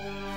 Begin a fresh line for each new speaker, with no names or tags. Bye.